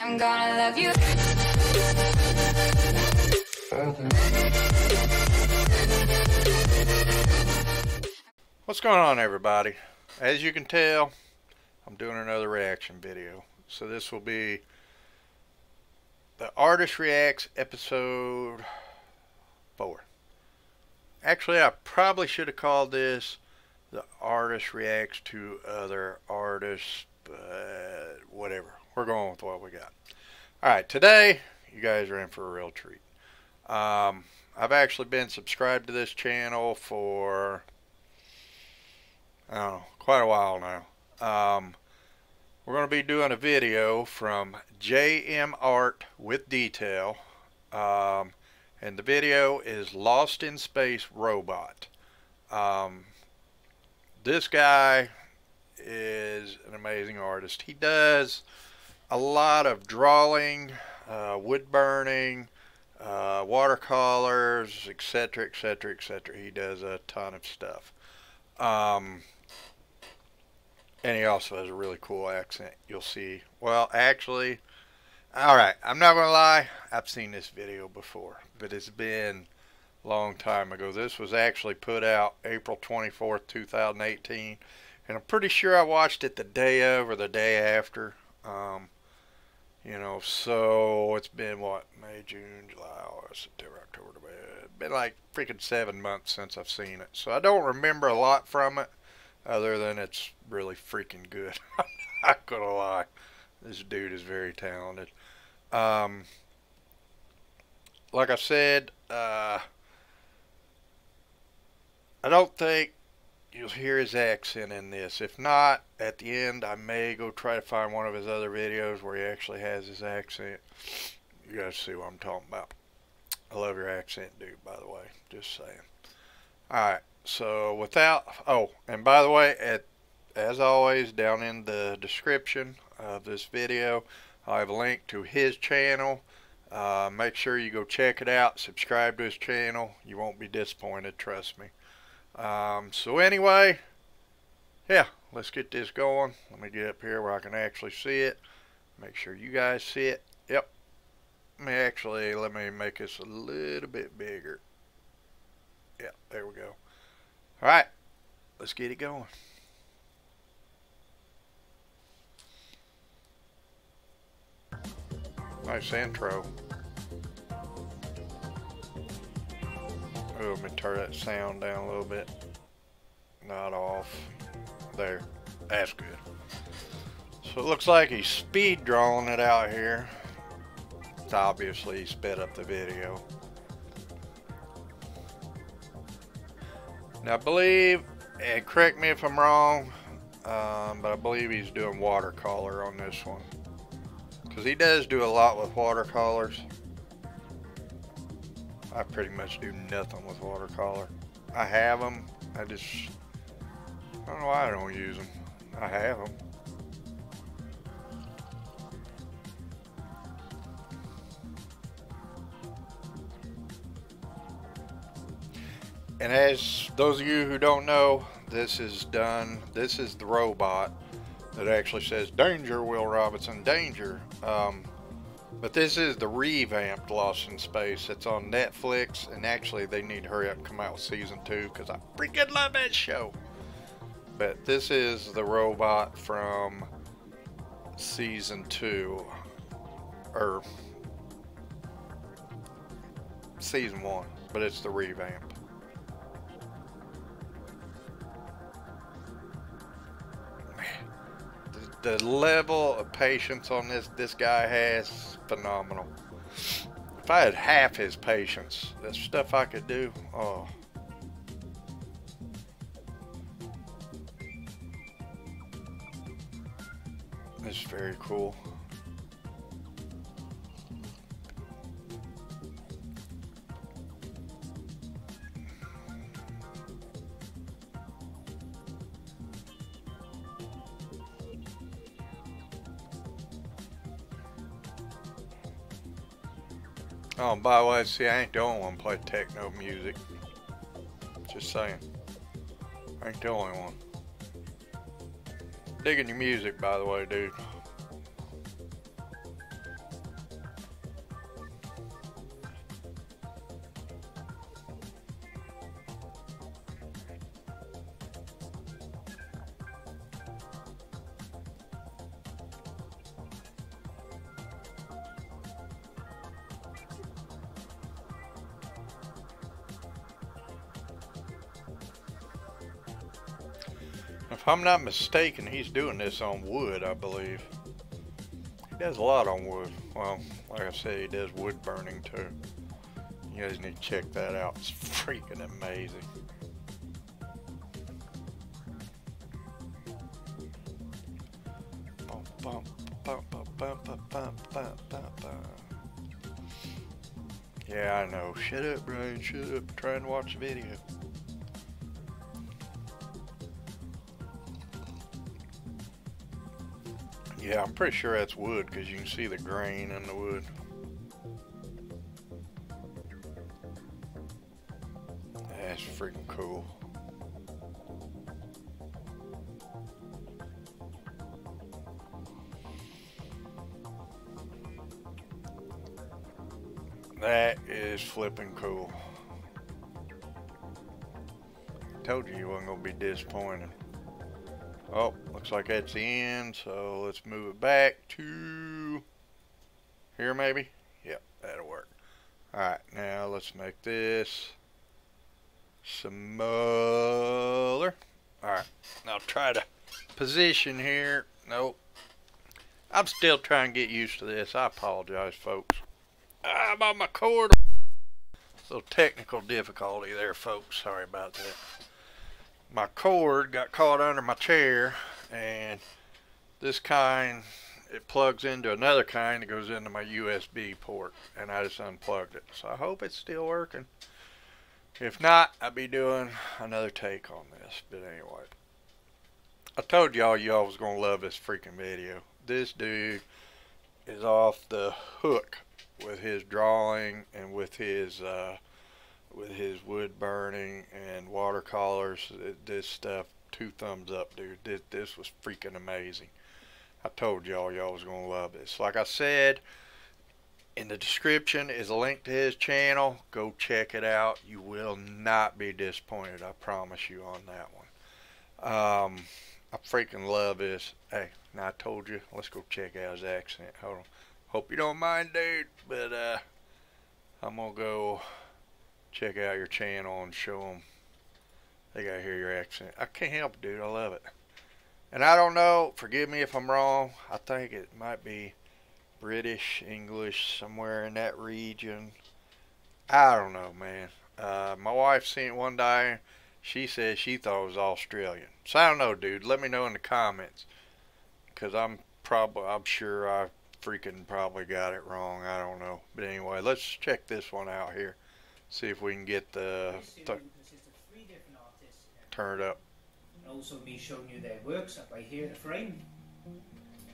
I'm gonna love you. What's going on everybody? As you can tell, I'm doing another reaction video. So this will be the Artist Reacts episode 4. Actually, I probably should have called this the Artist Reacts to Other Artists, but whatever. We're going with what we got. Alright, today you guys are in for a real treat. Um, I've actually been subscribed to this channel for I don't know, quite a while now. Um, we're going to be doing a video from JM Art with Detail. Um, and the video is Lost in Space Robot. Um, this guy is an amazing artist. He does a lot of drawing, uh, wood burning, uh, watercolors, etc., etc., etc. He does a ton of stuff. Um, and he also has a really cool accent, you'll see. Well, actually, alright, I'm not going to lie, I've seen this video before, but it's been a long time ago. This was actually put out April 24th, 2018, and I'm pretty sure I watched it the day of or the day after. Um, you know, so it's been what, May, June, July, August, September, October, It's been like freaking seven months since I've seen it. So I don't remember a lot from it other than it's really freaking good. I'm not gonna lie. This dude is very talented. Um, like I said, uh, I don't think you'll hear his accent in this. If not, at the end, I may go try to find one of his other videos where he actually has his accent. You guys see what I'm talking about. I love your accent, dude, by the way. Just saying. Alright. So without, oh, and by the way, at, as always, down in the description of this video, I have a link to his channel. Uh, make sure you go check it out. Subscribe to his channel. You won't be disappointed, trust me. Um, so anyway, yeah, let's get this going. Let me get up here where I can actually see it. Make sure you guys see it. Yep. Let me actually, let me make this a little bit bigger. Yep, there we go. All right, let's get it going. Nice intro. Let me turn that sound down a little bit. Not off. There. That's good. So it looks like he's speed drawing it out here. It's obviously he sped up the video. Now I believe, and correct me if I'm wrong, um, but I believe he's doing watercolor on this one. Because he does do a lot with watercolors. I pretty much do nothing with watercolor. I have them, I just, I don't know why I don't use them. I have them. And as those of you who don't know, this is done, this is the robot that actually says, Danger, Will Robinson, danger. Um, but this is the revamped Lost in Space. It's on Netflix, and actually they need to hurry up and come out with season two, because I freaking love that show. But this is the robot from season two, or season one, but it's the revamp. the level of patience on this this guy has phenomenal. If I had half his patience, the stuff I could do, oh. It's very cool. Oh, by the way, see, I ain't the only one play techno music. Just saying. I ain't the only one. Digging your music, by the way, dude. If I'm not mistaken, he's doing this on wood, I believe. He does a lot on wood. Well, like I said, he does wood burning too. You guys need to check that out. It's freaking amazing. Yeah, I know. Shut up, Brian. Shut up. Try and watch the video. Yeah, I'm pretty sure that's wood because you can see the grain in the wood. That's freaking cool. That is flipping cool. Told you you wasn't gonna be disappointed. Oh, looks like that's the end, so let's move it back to here maybe? Yep, that'll work. Alright, now let's make this smaller. Alright, now try to position here. Nope. I'm still trying to get used to this. I apologize, folks. Ah, I'm on my cord. Little technical difficulty there, folks. Sorry about that. My cord got caught under my chair, and this kind, it plugs into another kind that goes into my USB port, and I just unplugged it. So I hope it's still working. If not, I'll be doing another take on this. But anyway, I told y'all y'all was to love this freaking video. This dude is off the hook with his drawing and with his uh, with his wood burning and watercolors. This stuff, two thumbs up, dude. This, this was freaking amazing. I told y'all y'all was gonna love this. Like I said, in the description is a link to his channel. Go check it out. You will not be disappointed. I promise you on that one. Um, I freaking love this. Hey, now I told you. Let's go check out his accent. Hold on. Hope you don't mind, dude, but uh, I'm gonna go check out your channel and show them. They gotta hear your accent. I can't help it, dude. I love it. And I don't know. Forgive me if I'm wrong. I think it might be British, English, somewhere in that region. I don't know, man. Uh, my wife seen it one day. She said she thought it was Australian. So I don't know, dude. Let me know in the comments, cause I'm probably, I'm sure I freaking probably got it wrong. I don't know. But anyway, let's check this one out here. See if we can get the th turned up. And also me showing you their works up right here in the frame.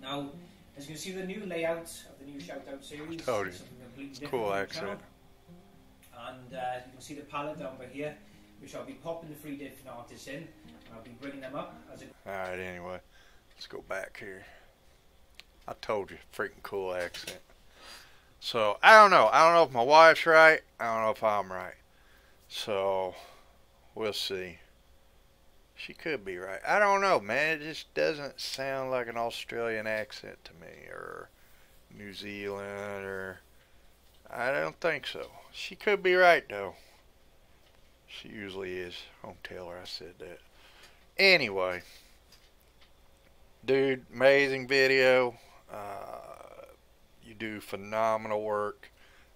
Now, as you can see the new layout of the new Shoutout series. Told you. Cool accent. And uh, you can see the palette down by here, which I'll be popping the three different artists in. And I'll be bringing them up as a... Alright, anyway. Let's go back here. I told you, freaking cool accent. So, I don't know. I don't know if my wife's right. I don't know if I'm right. So, we'll see. She could be right. I don't know, man. It just doesn't sound like an Australian accent to me. Or New Zealand. Or... I don't think so. She could be right, though. She usually is. Don't tell her I said that. Anyway. Dude, amazing video. Uh, you do phenomenal work.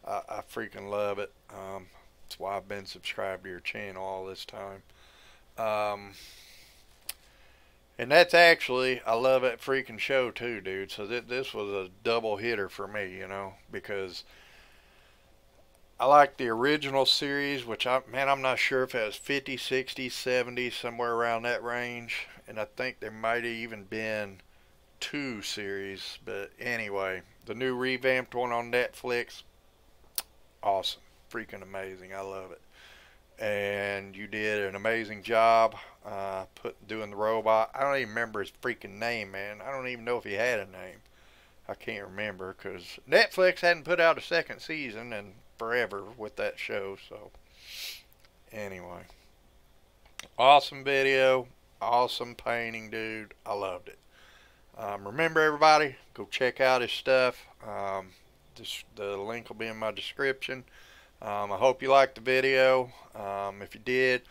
I, I freaking love it. Um, that's why I've been subscribed to your channel all this time. Um, and that's actually, I love that freaking show too, dude. So th this was a double hitter for me, you know, because I like the original series, which I, man, I'm not sure if it was 50, 60, 70, somewhere around that range. And I think there might have even been 2 series. But anyway, the new revamped one on Netflix, awesome. Freaking amazing. I love it. And you did an amazing job uh, put doing the robot. I don't even remember his freaking name, man. I don't even know if he had a name. I can't remember because Netflix hadn't put out a second season in forever with that show. So anyway, awesome video, awesome painting, dude. I loved it. Um, remember, everybody, go check out his stuff. Um, this, the link will be in my description. Um, I hope you liked the video. Um, if you did,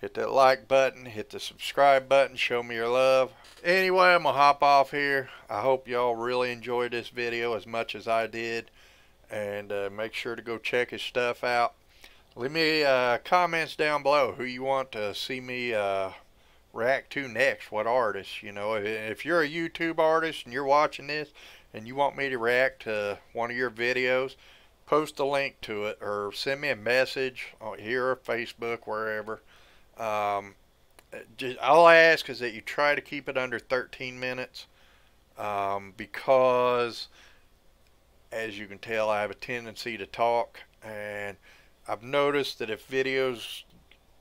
Hit that like button, hit the subscribe button, show me your love. Anyway, I'm going to hop off here. I hope y'all really enjoyed this video as much as I did. And uh, make sure to go check his stuff out. Leave me uh, comments down below who you want to see me uh, react to next. What artists, you know. If you're a YouTube artist and you're watching this and you want me to react to one of your videos, post a link to it or send me a message here or Facebook, wherever. Um, just, all I ask is that you try to keep it under 13 minutes um, because, as you can tell, I have a tendency to talk, and I've noticed that if videos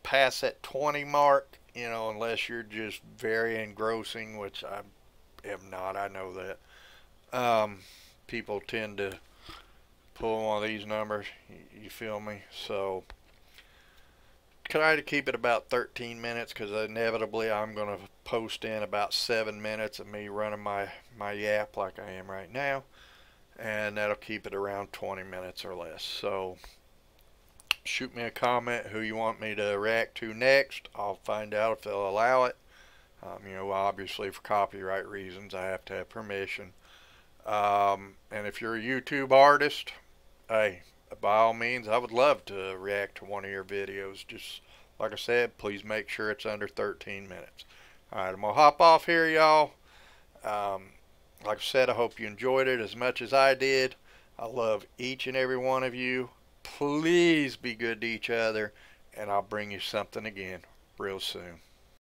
pass that 20 mark, you know, unless you're just very engrossing, which I am not, I know that, um, people tend to pull one of these numbers. You, feel me? So try to keep it about 13 minutes because inevitably I'm going to post in about seven minutes of me running my my yap like I am right now and that'll keep it around 20 minutes or less so shoot me a comment who you want me to react to next I'll find out if they'll allow it um, you know obviously for copyright reasons I have to have permission um, and if you're a YouTube artist hey by all means, I would love to react to one of your videos. Just like I said, please make sure it's under 13 minutes. Alright, I'm going to hop off here, y'all. Um, like I said, I hope you enjoyed it as much as I did. I love each and every one of you. Please be good to each other, and I'll bring you something again real soon.